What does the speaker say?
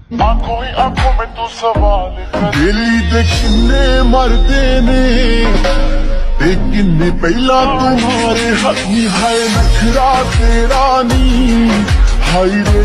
आँखों ही आँखों में तू सवाल कर ਦਿੱਲੀ ਦੇ ਕਿੰਨੇ ਮਰਦੇ ਨੇ ਤੇ ਕਿੰਨੇ ਪਹਿਲਾਂ ਤੁਹਾਰੇ ਹੱਥੀ ਹਾਏ ਨਖਰਾ ਤੇਰਾ ਨੀ ਹਾਈ ਰੇ